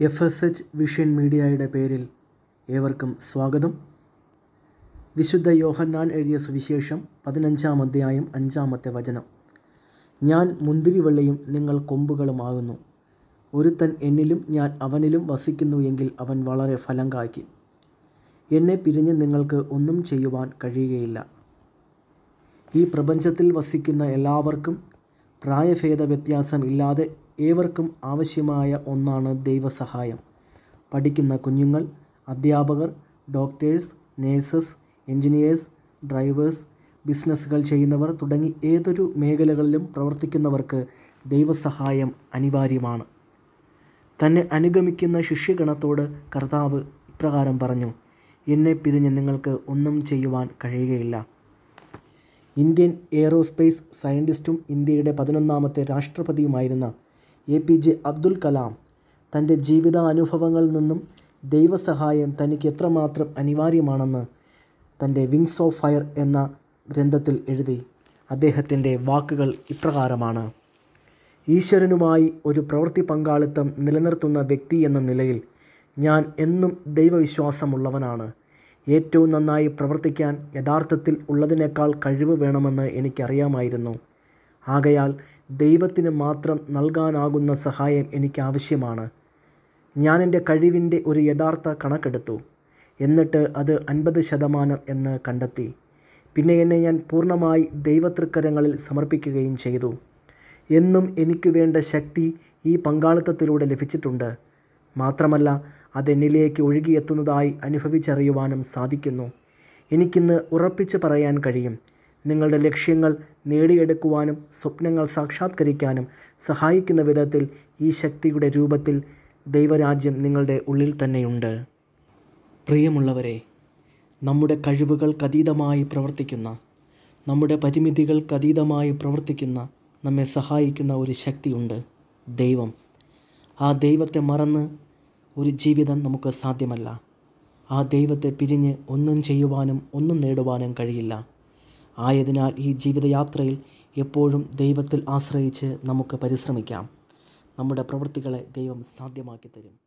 F S H vision മീഡിയയുടെ പേരിൽ ഏവർക്കും സ്വാഗതം. വിശുദ്ധ യോഹന്നാൻ എഴുതിയ സുവിശേഷം പതിനഞ്ചാം അധ്യായം അഞ്ചാമത്തെ വചനം. ഞാൻ മുന്തിരിവള്ളിയും നിങ്ങൾ കൊമ്പുകളുമാകുന്നു ഒരുത്തൻ എന്നിലും ഞാൻ അവനിലും വസിക്കുന്നു എങ്കിൽ അവൻ വളരെ ഫലം കായ്ക്കി. എന്നെ പിരിഞ്ഞ് നിങ്ങൾക്ക് ഒന്നും ചെയ്യുവാൻ കഴിയുകയില്ല. ഈ പ്രപഞ്ചത്തിൽ വസിക്കുന്ന എല്ലാവർക്കും പ്രായഭേദ വ്യത്യാസം ഇല്ലാതെ ഏവർക്കും ആവശ്യമായ ഒന്നാണ് ദൈവസഹായം. പഠിക്കുന്ന കുഞ്ഞുങ്ങൾ അധ്യാപകർ ഡോക്ടേഴ്സ് നേഴ്സസ് എഞ്ചിനീയേഴ്സ് ഡ്രൈവേഴ്സ് ബിസിനസ്സുകൾ ചെയ്യുന്നവർ തുടങ്ങി ഏതൊരു മേഖലകളിലും പ്രവർത്തിക്കുന്നവർക്ക് ദൈവസഹായം അനിവാര്യമാണ്. തന്നെ അനുഗമിക്കുന്ന ശിഷ്യഗണത്തോട് കർത്താവ് ഇപ്രകാരം പറഞ്ഞു എന്നെ പിരിഞ്ഞ് നിങ്ങൾക്ക് ഒന്നും ചെയ്യുവാൻ കഴിയുകയില്ല. ഇന്ത്യൻ എയറോസ്പേസ് സയന്റിസ്റ്റും ഇന്ത്യയുടെ പതിനൊന്നാമത്തെ രാഷ്ട്രപതിയുമായിരുന്ന A P J Abdul Kalam. തന്റെ ജീവിതാനുഭവങ്ങളിൽ നിന്നും ദൈവസഹായം തനിക്ക് എത്രമാത്രം അനിവാര്യമാണെന്ന് തന്റെ വിങ്സ് ഓഫ് ഫയർ എന്ന ഗ്രന്ഥത്തിൽ എഴുതി. അദ്ദേഹത്തിന്റെ വാക്കുകൾ ഇപ്രകാരമാണ്. ഈശ്വരനുമായി ഒരു പ്രവൃത്തി പങ്കാളിത്തം നിലനിർത്തുന്ന വ്യക്തി എന്ന നിലയിൽ ഞാൻ എന്നും ദൈവവിശ്വാസമുള്ളവനാണ്. ഏറ്റവും നന്നായി പ്രവർത്തിക്കാൻ യഥാർത്ഥത്തിൽ ഉള്ളതിനേക്കാൾ കഴിവ് വേണമെന്ന് എനിക്കറിയാമായിരുന്നു. ആകയാൽ ദൈവത്തിന് മാത്രം നൽകാനാകുന്ന സഹായം എനിക്ക് ആവശ്യമാണ്. ഞാൻ എന്റെ കഴിവിന്റെ ഒരു യഥാർത്ഥ കണക്കെടുത്തു. എന്നിട്ട് അത് അൻപത് ശതമാനം എന്ന് കണ്ടെത്തി. പിന്നെ എന്നെ ഞാൻ പൂർണമായി ദൈവതൃക്കരങ്ങളിൽ സമർപ്പിക്കുകയും ചെയ്തു. എന്നും എനിക്ക് വേണ്ട ശക്തി ഈ പങ്കാളിത്തത്തിലൂടെ ലഭിച്ചിട്ടുണ്ട്. മാത്രമല്ല അതെന്നിലേക്ക് ഒഴുകിയെത്തുന്നതായി അനുഭവിച്ചറിയുവാനും സാധിക്കുന്നു. എനിക്കിന്ന് ഉറപ്പിച്ച് പറയാൻ കഴിയും. നിങ്ങളുടെ ലക്ഷ്യങ്ങൾ നേടിയെടുക്കുവാനും സ്വപ്നങ്ങൾ സാക്ഷാത്കരിക്കാനും സഹായിക്കുന്ന വിധത്തിൽ ഈ ശക്തിയുടെ രൂപത്തിൽ ദൈവരാജ്യം നിങ്ങളുടെ ഉള്ളിൽ തന്നെയുണ്ട്. പ്രിയമുള്ളവരെ നമ്മുടെ കഴിവുകൾക്കതീതമായി പ്രവർത്തിക്കുന്ന നമ്മുടെ പരിമിതികൾക്കതീതമായി പ്രവർത്തിക്കുന്ന നമ്മെ സഹായിക്കുന്ന ഒരു ശക്തിയുണ്ട് ദൈവം. ആ ദൈവത്തെ മറന്ന് ഒരു ജീവിതം നമുക്ക് സാധ്യമല്ല. ആ ദൈവത്തെ പിരിഞ്ഞ് ഒന്നും ചെയ്യുവാനും ഒന്നും നേടുവാനും കഴിയില്ല. ആയതിനാൽ ഈ ജീവിതയാത്രയിൽ എപ്പോഴും ദൈവത്തിൽ ആശ്രയിച്ച് നമുക്ക് പരിശ്രമിക്കാം. നമ്മുടെ പ്രവൃത്തികളെ ദൈവം സാധ്യമാക്കി തരും